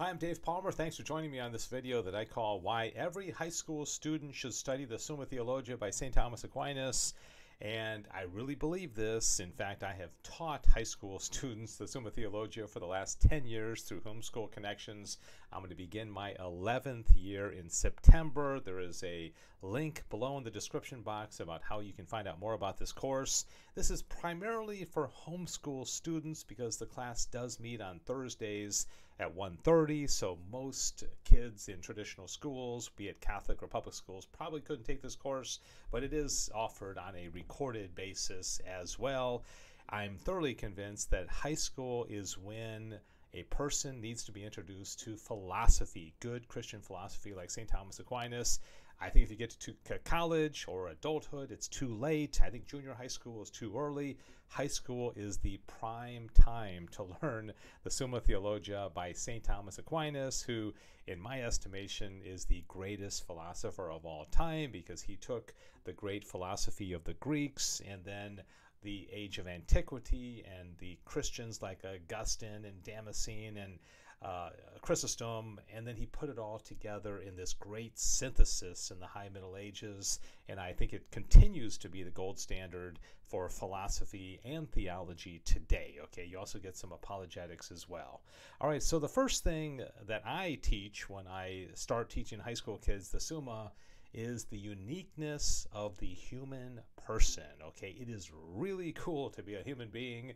Hi, I'm Dave Palmer. Thanks for joining me on this video that I call Why Every High School Student Should Study the Summa Theologia by St. Thomas Aquinas. And I really believe this. In fact, I have taught high school students the Summa Theologia for the last 10 years through Homeschool Connections. I'm going to begin my 11th year in September. There is a link below in the description box about how you can find out more about this course. This is primarily for homeschool students because the class does meet on Thursdays at 1.30 so most kids in traditional schools be it catholic or public schools probably couldn't take this course but it is offered on a recorded basis as well. I'm thoroughly convinced that high school is when a person needs to be introduced to philosophy good christian philosophy like st thomas aquinas I think if you get to college or adulthood, it's too late. I think junior high school is too early. High school is the prime time to learn the Summa Theologia by St. Thomas Aquinas, who, in my estimation, is the greatest philosopher of all time because he took the great philosophy of the Greeks and then the age of antiquity and the Christians like Augustine and Damascene and uh, Chrysostom, and then he put it all together in this great synthesis in the High Middle Ages. And I think it continues to be the gold standard for philosophy and theology today. Okay, you also get some apologetics as well. All right, so the first thing that I teach when I start teaching high school kids the Summa is the uniqueness of the human person. Okay, it is really cool to be a human being.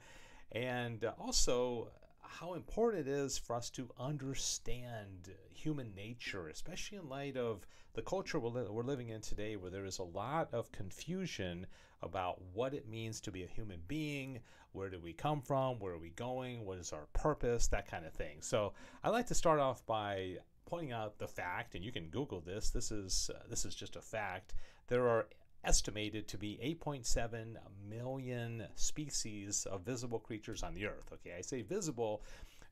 And also, how important it is for us to understand human nature, especially in light of the culture we're, li- we're, living in today, where there is a lot of confusion about what it means to be a human being, where do we come from, where are we going, what is our purpose, that kind of thing. So I like to start off by pointing out the fact, and you can Google this. This is uh, this is just a fact. There are estimated to be 8.7 million species of visible creatures on the earth. Okay, I say visible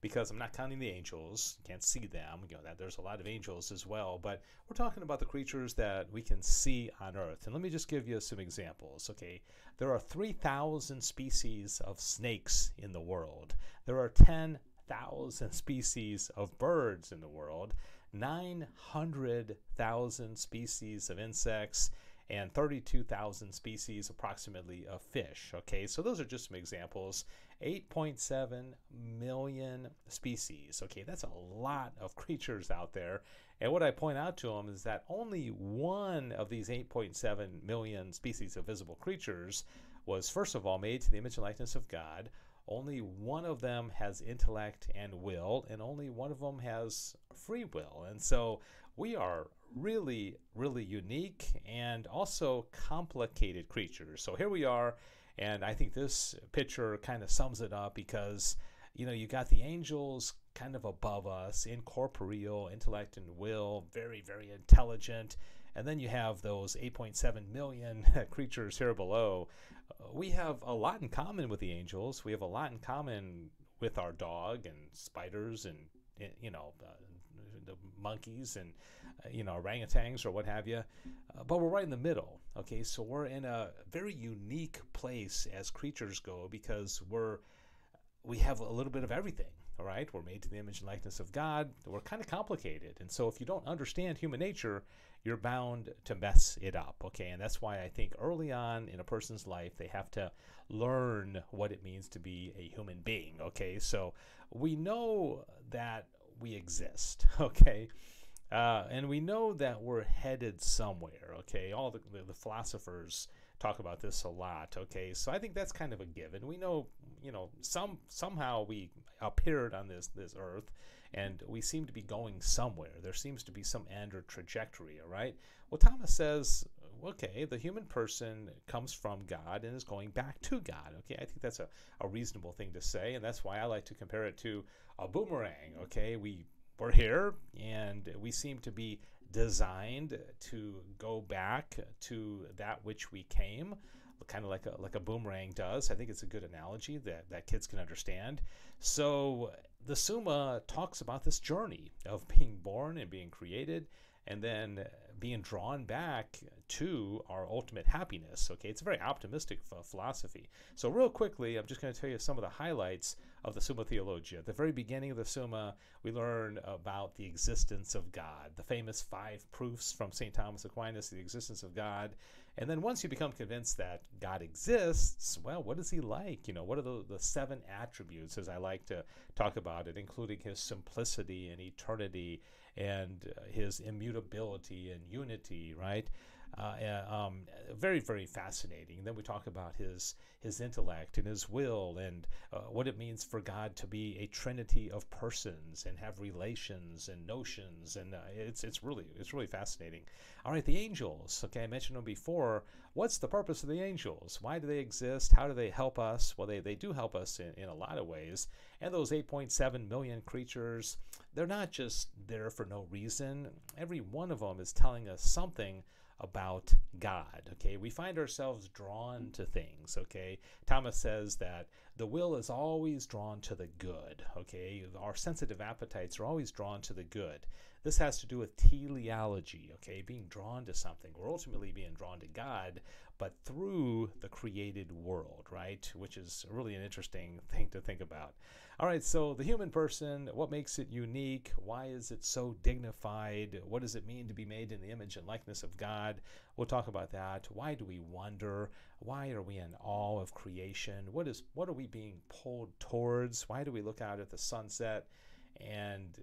because I'm not counting the angels. You can't see them. You know that there's a lot of angels as well, but we're talking about the creatures that we can see on earth. And let me just give you some examples. Okay, there are 3,000 species of snakes in the world. There are 10,000 species of birds in the world. 900,000 species of insects and 32,000 species approximately of fish. Okay, so those are just some examples. 8.7 million species. Okay, that's a lot of creatures out there. And what I point out to them is that only one of these 8.7 million species of visible creatures was, first of all, made to the image and likeness of God. Only one of them has intellect and will, and only one of them has free will. And so we are really, really unique and also complicated creatures. So here we are, and I think this picture kind of sums it up because you know you got the angels kind of above us, incorporeal, intellect and will, very, very intelligent. And then you have those 8.7 million creatures here below. we have a lot in common with the angels. We have a lot in common with our dog and spiders and you know uh, the monkeys and uh, you know orangutans or what have you uh, but we're right in the middle okay? So we're in a very unique place as creatures go because we're we have a little bit of everything all right? We're made to the image and likeness of god. We're kind of complicated. And so if you don't understand human nature you're bound to mess it up okay? And that's why i think early on in a person's life they have to learn what it means to be a human being okay? So we know that we exist, okay? Uh, and we know that we're headed somewhere, okay? All the, the, the, philosophers talk about this a lot, okay? So I think that's kind of a given. We know, you know, some somehow we appeared on this this earth, and we seem to be going somewhere. There seems to be some end or trajectory, all right? Well, Thomas says, okay, the human person comes from God and is going back to God, okay? I think that's a, a reasonable thing to say, and that's why I like to compare it to a boomerang, okay? We we're here and we seem to be designed to go back to that which we came kind of like a like a boomerang does. I think it's a good analogy that that kids can understand. So the Summa talks about this journey of being born and being created, and then being drawn back to our ultimate happiness. Okay, it's a very optimistic philosophy. So, real quickly, I'm just going to tell you some of the highlights of the Summa Theologia. At the very beginning of the Summa, we learn about the existence of God, the famous five proofs from St. Thomas Aquinas, the existence of God. And then once you become convinced that God exists, well, what is he like? You know, what are the, the seven attributes, as I like to talk about it, including his simplicity and eternity and uh, his immutability and unity, right? Uh, um, very, very fascinating. And then we talk about his his intellect and his will and uh, what it means for God to be a trinity of persons and have relations and notions. And uh, it's it's really it's really fascinating. All right, the angels. Okay, I mentioned them before. What's the purpose of the angels? Why do they exist? How do they help us? Well, they, they do help us in, in a lot of ways. And those 8.7 million creatures, they're not just there for no reason. Every one of them is telling us something about God. Okay, we find ourselves drawn to things. Okay, Thomas says that the will is always drawn to the good. Okay, our sensitive appetites are always drawn to the good. This has to do with teleology. Okay, being drawn to something. We're ultimately being drawn to God, but through the created world, right? Which is really an interesting thing to think about. All right, so the human person, what makes it unique? Why is it so dignified? What does it mean to be made in the image and likeness of God? We'll talk about that. Why do we wonder? Why are we in awe of creation? What is what are we being pulled towards? Why do we look out at the sunset and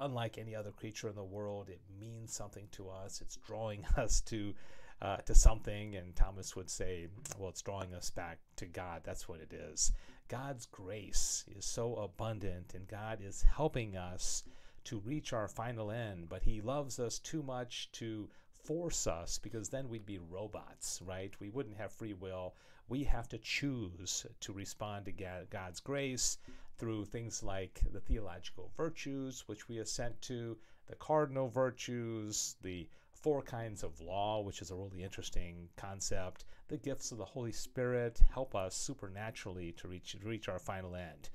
unlike any other creature in the world, it means something to us. It's drawing us to uh, to something, and Thomas would say, well, it's drawing us back to God. That's what it is. God's grace is so abundant, and God is helping us to reach our final end, but He loves us too much to force us because then we'd be robots, right? We wouldn't have free will. We have to choose to respond to God's grace through things like the theological virtues, which we assent to, the cardinal virtues, the four kinds of law, which is a really interesting concept. The gifts of the Holy Spirit help us supernaturally to reach, reach our final end.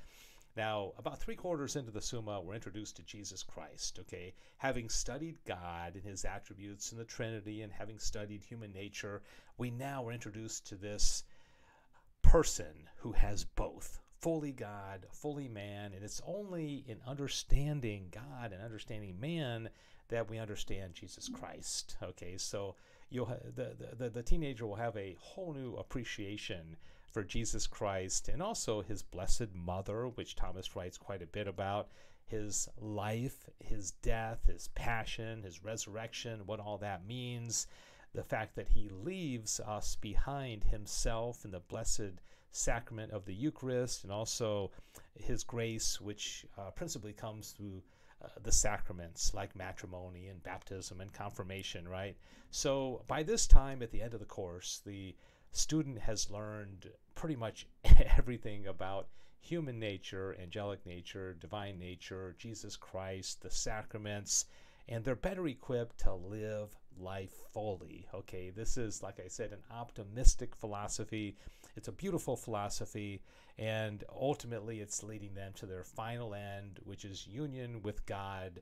Now, about three quarters into the Summa, we're introduced to Jesus Christ, okay? Having studied God and his attributes in the Trinity and having studied human nature, we now are introduced to this person who has both fully God, fully man, and it's only in understanding God and understanding man that we understand Jesus Christ. Okay, so you'll ha- the, the the teenager will have a whole new appreciation for Jesus Christ and also his blessed mother, which Thomas writes quite a bit about. His life, his death, his passion, his resurrection, what all that means, the fact that he leaves us behind himself in the blessed sacrament of the Eucharist, and also his grace, which uh, principally comes through uh, the sacraments like matrimony and baptism and confirmation, right? So by this time, at the end of the course, the student has learned pretty much everything about human nature, angelic nature, divine nature, Jesus Christ, the sacraments, and they're better equipped to live life fully. Okay, this is, like I said, an optimistic philosophy. It's a beautiful philosophy, and ultimately it's leading them to their final end, which is union with God.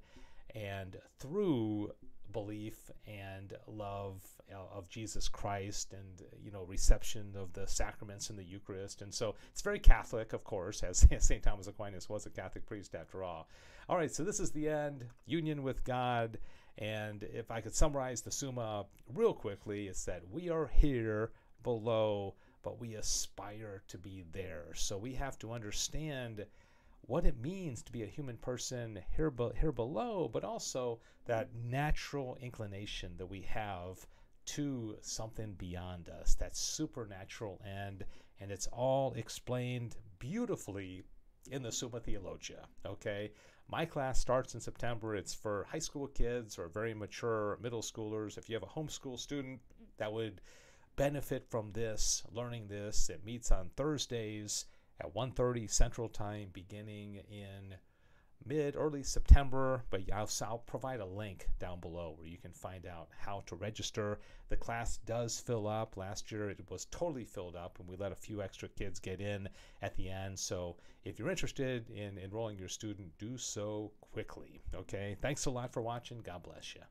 And through belief and love uh, of Jesus Christ and you know reception of the sacraments and the Eucharist and so it's very Catholic of course as St. Thomas Aquinas was a Catholic priest after all. All right so this is the end union with God and if I could summarize the Summa real quickly it's that we are here below but we aspire to be there. So we have to understand what it means to be a human person here, be- here below, but also that natural inclination that we have to something beyond us, that supernatural end, and it's all explained beautifully in the Summa Theologia. Okay, my class starts in September. It's for high school kids or very mature middle schoolers. If you have a homeschool student, that would benefit from this, learning this. It meets on Thursdays at 1:30 Central Time beginning in mid, early September, but I'll, I'll provide a link down below where you can find out how to register. The class does fill up. Last year it was totally filled up, and we let a few extra kids get in at the end. So if you're interested in enrolling your student, do so quickly. Okay, thanks a lot for watching. God bless you.